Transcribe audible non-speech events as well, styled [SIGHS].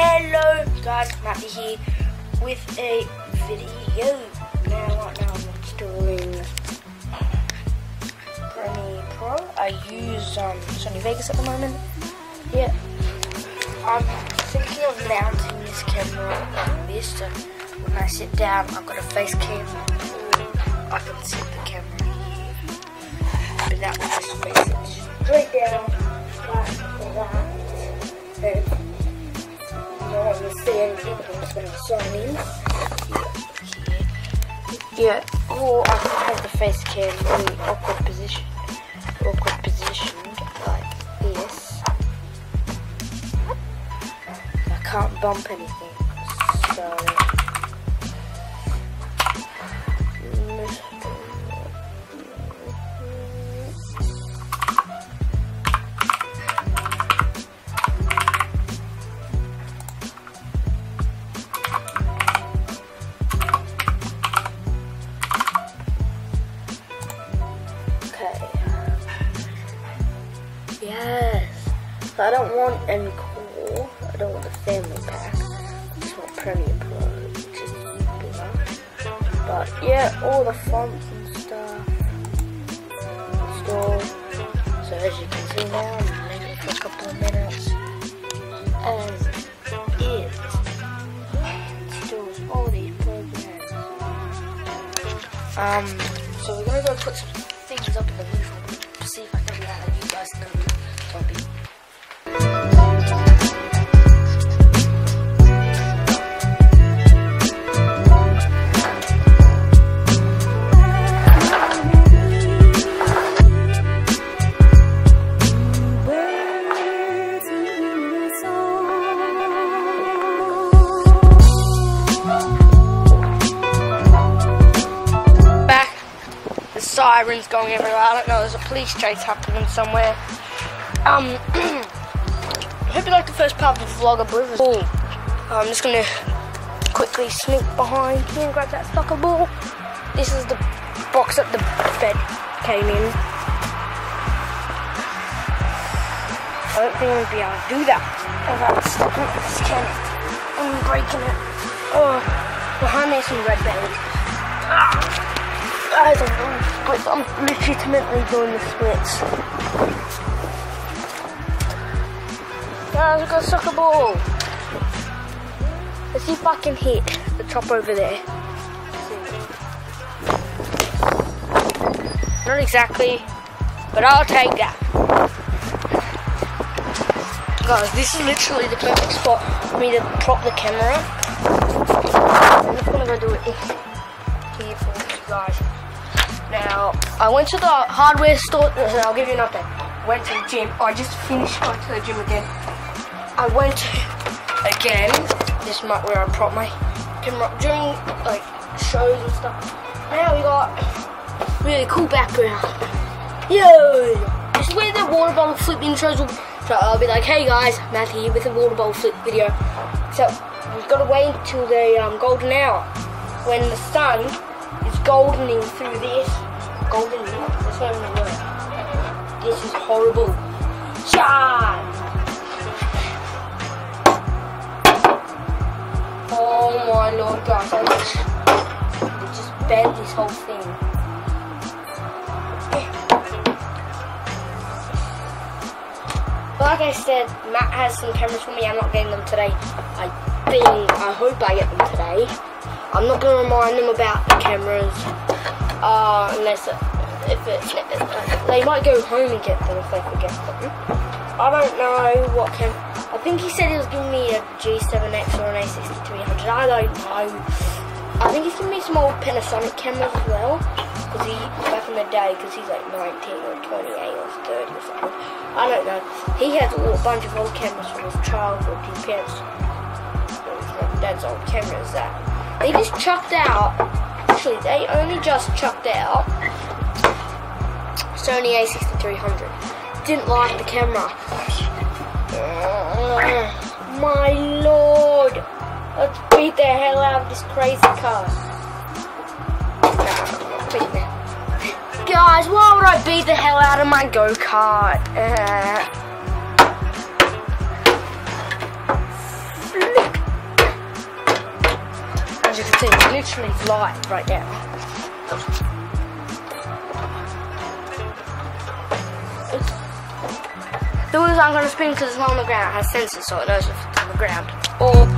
Hello guys, Matty here with a video. Now right now I'm installing Premiere Pro. I use um, Sony Vegas at the moment. Yeah. I'm thinking of mounting this camera on this so when I sit down I've got a face cam I can sit the camera here. But that will just face it straight down like that. And anything because when I sign in. Yeah, or I can have the face cam in awkward position. Awkward positioned like this. I can't bump anything. So Yes. I don't want any Encore. I don't want the family pack. I just want Premiere Pro, which is. But yeah, all the fonts and stuff. So as you can see now, I'm leaving it for a couple of minutes. As it installs all these programs. Um, so we're gonna go put some sirens going everywhere. I don't know. There's a police chase happening somewhere. Um, [CLEARS THROAT] hope you like the first part of the vlog of Rivers. Ball. I'm just gonna quickly sneak behind here and grab that soccer ball. This is the box that the bed came in. I don't think I'm gonna be able to do that without stopping this cannon and breaking it. Oh, behind me some red belly. Ah. I don't know, splits. I'm legitimately doing the splits. Guys, I've got a soccer ball. Let's see if I can hit the top over there. Not exactly, but I'll take that. Guys, this is literally the perfect spot for me to prop the camera. I'm just gonna go do it here for you guys. Now, I went to the hardware store, and I'll give you an update. Went to the gym, I just finished going to the gym again. I went again, this might where I prop my camera during like shows and stuff. Now we got really cool background. Yo! This is where the water bottle flip intros will so I'll be like, hey guys, Matt here with a water bottle flip video. So we've got to wait until the um, golden hour when the sun is goldening through this. Goldening? That's not even a word. This is horrible. Shine! Oh my lord, guys. I just, I just bent this whole thing. Like I said, Matt has some cameras for me. I'm not getting them today. I think, I hope I get them today. I'm not going to remind them about the cameras uh, unless if it, uh, they might go home and get them if they forget them. I don't know what cam. I think he said he was giving me a G7X or an A6300. I don't know. I think he's giving me some old Panasonic cameras as well. Because he, back in the day, because he's like 19 or 28 or 30 or something. I don't know. He has a bunch of old cameras from his childhood. His parents, his dad's old cameras that they just chucked out. Actually, they only just chucked out Sony A6300. Didn't like the camera. [SIGHS] My lord! Let's beat the hell out of this crazy car. Guys, why would I beat the hell out of my go kart? Uh, literally live right now. The wheels aren't going to spin because it's not on the ground. It has sensors so it knows if it's on the ground. Or